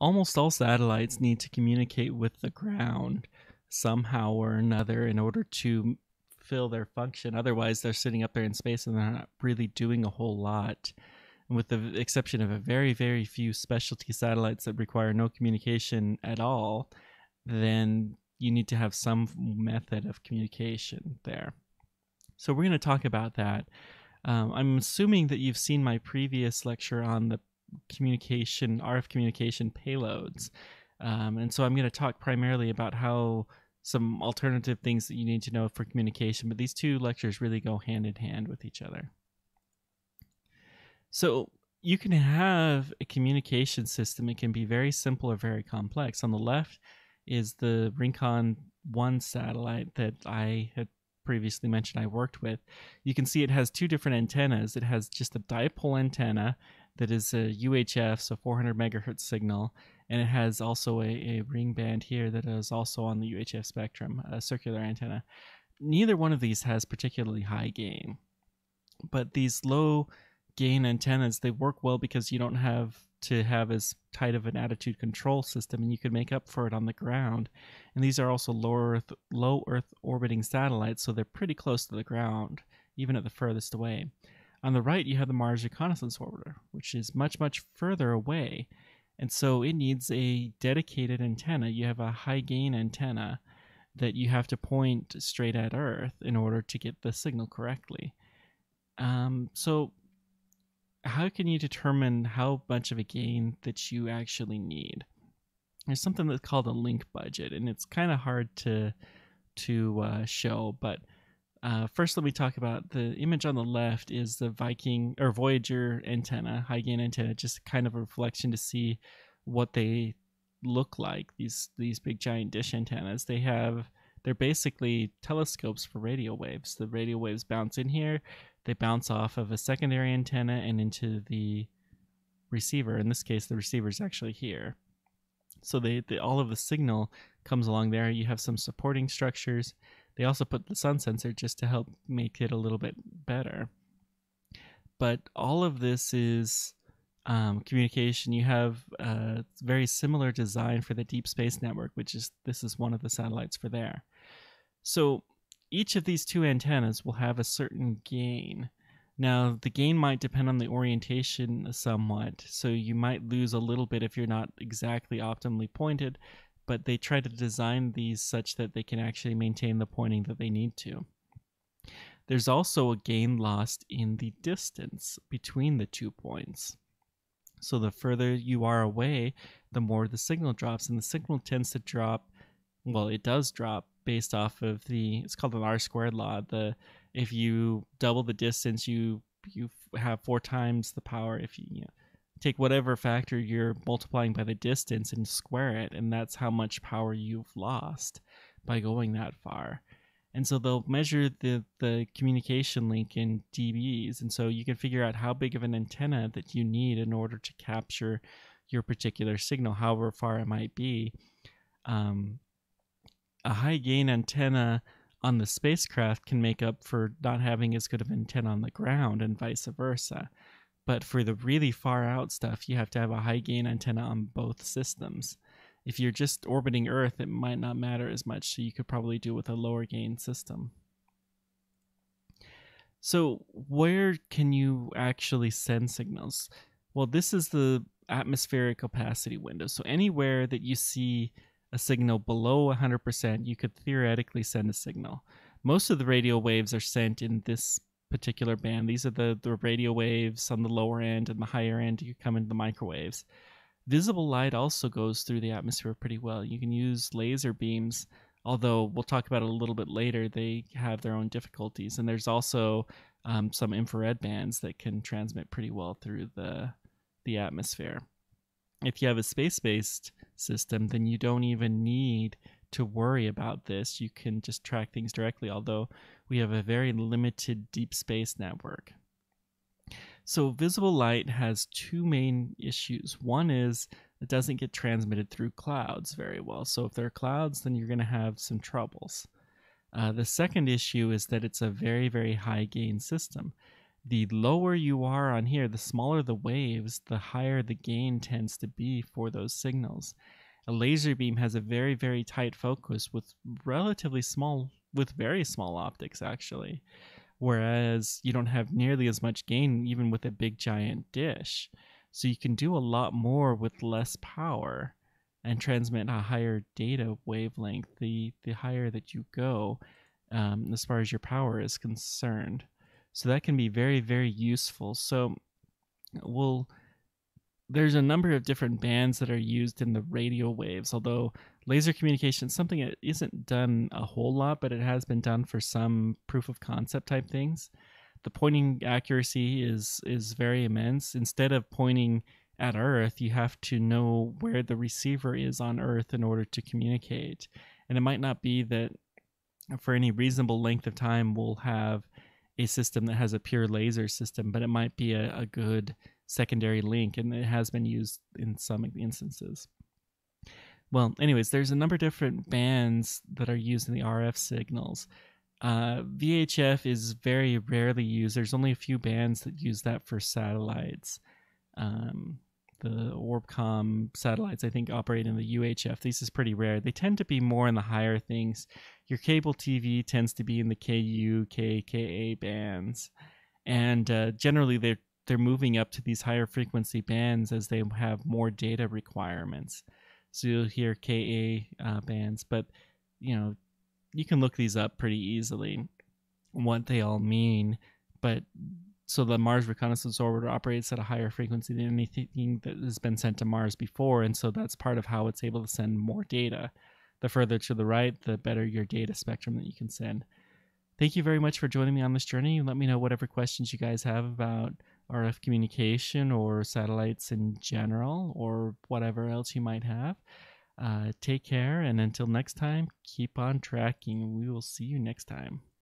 almost all satellites need to communicate with the ground somehow or another in order to fill their function. Otherwise, they're sitting up there in space and they're not really doing a whole lot. And with the exception of a very, very few specialty satellites that require no communication at all, then you need to have some method of communication there. So we're going to talk about that. Um, I'm assuming that you've seen my previous lecture on the communication, RF communication payloads. Um, and so I'm going to talk primarily about how some alternative things that you need to know for communication, but these two lectures really go hand in hand with each other. So you can have a communication system. It can be very simple or very complex. On the left is the Rincon 1 satellite that I had previously mentioned I worked with. You can see it has two different antennas. It has just a dipole antenna that is a UHF, so 400 megahertz signal, and it has also a, a ring band here that is also on the UHF spectrum, a circular antenna. Neither one of these has particularly high gain, but these low gain antennas they work well because you don't have to have as tight of an attitude control system and you can make up for it on the ground and these are also low earth low earth orbiting satellites so they're pretty close to the ground even at the furthest away on the right, you have the Mars Reconnaissance Orbiter, which is much, much further away. And so it needs a dedicated antenna. You have a high gain antenna that you have to point straight at Earth in order to get the signal correctly. Um, so, how can you determine how much of a gain that you actually need? There's something that's called a link budget, and it's kind of hard to to uh, show, but uh, first, let me talk about the image on the left is the Viking or Voyager antenna, high gain antenna, just kind of a reflection to see what they look like. These these big giant dish antennas. They have they're basically telescopes for radio waves. The radio waves bounce in here, they bounce off of a secondary antenna and into the receiver. In this case, the receiver is actually here. So they, they all of the signal comes along there. You have some supporting structures they also put the sun sensor just to help make it a little bit better. But all of this is um, communication. You have a very similar design for the Deep Space Network, which is this is one of the satellites for there. So each of these two antennas will have a certain gain. Now, the gain might depend on the orientation somewhat, so you might lose a little bit if you're not exactly optimally pointed, but they try to design these such that they can actually maintain the pointing that they need to. There's also a gain lost in the distance between the two points. So the further you are away, the more the signal drops, and the signal tends to drop. Well, it does drop based off of the. It's called an R squared law. The if you double the distance, you you have four times the power. If you, you know, take whatever factor you're multiplying by the distance and square it, and that's how much power you've lost by going that far. And so they'll measure the, the communication link in dBs. And so you can figure out how big of an antenna that you need in order to capture your particular signal, however far it might be. Um, a high gain antenna on the spacecraft can make up for not having as good of an antenna on the ground and vice versa. But for the really far out stuff, you have to have a high gain antenna on both systems. If you're just orbiting Earth, it might not matter as much, so you could probably do with a lower gain system. So, where can you actually send signals? Well, this is the atmospheric opacity window. So, anywhere that you see a signal below 100%, you could theoretically send a signal. Most of the radio waves are sent in this particular band. These are the, the radio waves on the lower end and the higher end. You come into the microwaves. Visible light also goes through the atmosphere pretty well. You can use laser beams, although we'll talk about it a little bit later. They have their own difficulties, and there's also um, some infrared bands that can transmit pretty well through the the atmosphere. If you have a space-based system, then you don't even need to worry about this. You can just track things directly, although we have a very limited deep space network. So, visible light has two main issues. One is it doesn't get transmitted through clouds very well. So, if there are clouds, then you're going to have some troubles. Uh, the second issue is that it's a very, very high gain system. the lower you are on here, the smaller the waves, the higher the gain tends to be for those signals. A laser beam has a very, very tight focus with relatively small, with very small optics, actually. Whereas you don't have nearly as much gain even with a big giant dish. So you can do a lot more with less power and transmit a higher data wavelength the, the higher that you go um, as far as your power is concerned. So that can be very, very useful. So we'll there's a number of different bands that are used in the radio waves, although laser communication something that isn't done a whole lot, but it has been done for some proof of concept type things. The pointing accuracy is is very immense. Instead of pointing at Earth, you have to know where the receiver is on Earth in order to communicate. And it might not be that for any reasonable length of time we'll have a system that has a pure laser system, but it might be a, a good secondary link, and it has been used in some instances. Well, anyways, there's a number of different bands that are used in the RF signals. Uh, VHF is very rarely used. There's only a few bands that use that for satellites. Um, the Orbcomm satellites, I think, operate in the UHF. This is pretty rare. They tend to be more in the higher things. Your cable TV tends to be in the KU, KKA bands, and uh, generally they're they're moving up to these higher frequency bands as they have more data requirements. So you'll hear KA uh, bands, but you know you can look these up pretty easily, what they all mean. But so the Mars Reconnaissance Orbiter operates at a higher frequency than anything that has been sent to Mars before, and so that's part of how it's able to send more data. The further to the right, the better your data spectrum that you can send. Thank you very much for joining me on this journey. Let me know whatever questions you guys have about RF communication or satellites in general or whatever else you might have. Uh, take care, and until next time, keep on tracking. We will see you next time.